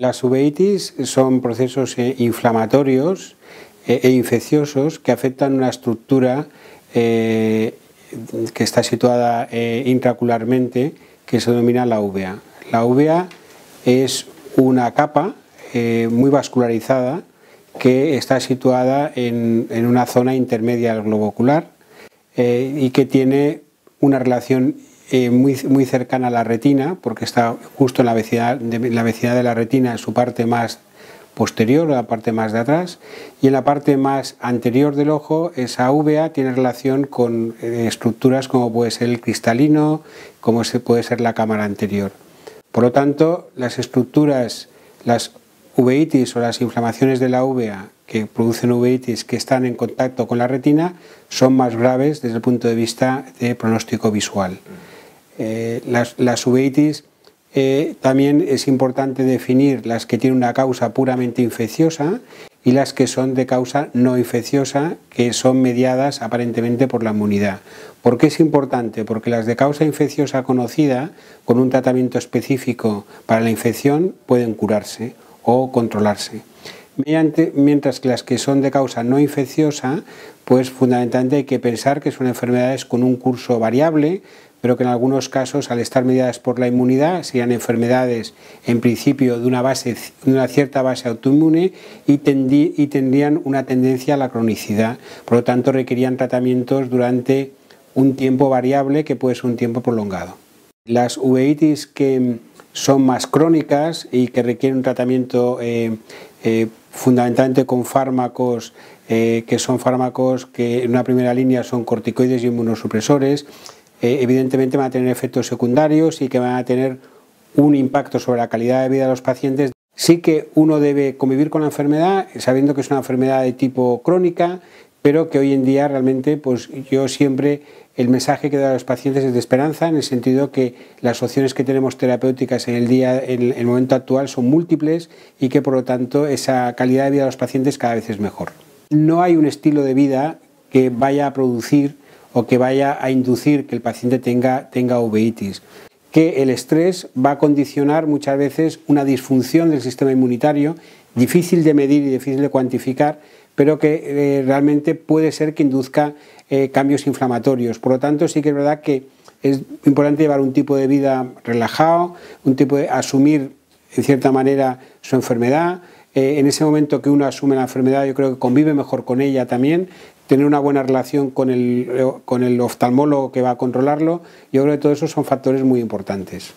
Las uveitis son procesos eh, inflamatorios eh, e infecciosos que afectan una estructura eh, que está situada intracularmente que se denomina la uvea. La uvea es una capa muy vascularizada que está situada en, una zona intermedia del globo ocular y que tiene una relación eh, muy, muy, cercana a la retina, porque está justo en la vecindad, de, la vecindad de la retina, en su parte más posterior, la parte más de atrás, y en la parte más anterior del ojo, esa uvea tiene relación con eh, estructuras como puede ser el cristalino, como puede ser la cámara anterior. Por lo tanto, las estructuras, las uveitis o las inflamaciones de la uvea que producen uveitis que están en contacto con la retina son más graves desde el punto de vista de pronóstico visual. Eh, las, uveitis eh, también es importante definir las que tienen una causa puramente infecciosa y las que son de causa no infecciosa, que son mediadas aparentemente por la inmunidad. ¿Por qué es importante? Porque las de causa infecciosa conocida, con un tratamiento específico para la infección, pueden curarse o controlarse. mientras que las que son de causa no infecciosa, pues fundamentalmente hay que pensar que son enfermedades con un curso variable, pero que en algunos casos, al estar mediadas por la inmunidad, serían enfermedades en principio de una, base, una cierta base autoinmune y, tendrían una tendencia a la cronicidad. Por lo tanto, requerían tratamientos durante un tiempo variable que puede ser un tiempo prolongado. Las uveitis que son más crónicas y que requieren un tratamiento eh, eh, fundamentalmente con fármacos eh, que son fármacos que en una primera línea son corticoides y inmunosupresores, eh, evidentemente van a tener efectos secundarios y que van a tener un impacto sobre la calidad de vida de los pacientes. Sí que uno debe convivir con la enfermedad sabiendo que es una enfermedad de tipo crónica, pero que hoy en día realmente pues yo siempre el mensaje que doy a los pacientes es de esperanza en el sentido que las opciones que tenemos terapéuticas en el día en el momento actual son múltiples y que por lo tanto esa calidad de vida de los pacientes cada vez es mejor. No hay un estilo de vida que vaya a producir o que vaya a inducir que el paciente tenga, tenga uveitis. Que el estrés va a condicionar muchas veces una disfunción del sistema inmunitario, difícil de medir y difícil de cuantificar, pero que eh, realmente puede ser que induzca eh, cambios inflamatorios. Por lo tanto, sí que es verdad que es importante llevar un tipo de vida relajado, un tipo de asumir en cierta manera su enfermedad. Eh, en ese momento que uno asume la enfermedad, yo creo que convive mejor con ella también, tener una buena relación con el, con el oftalmólogo que va a controlarlo, yo creo que todo eso son factores muy importantes.